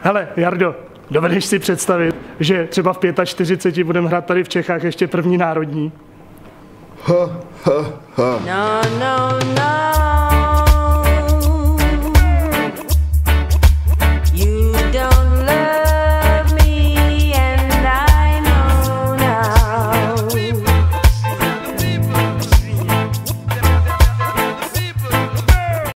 Hele, Jardo, dovedeš si představit, že třeba v 45 budeme hrát tady v Čechách ještě první národní? No, no, no.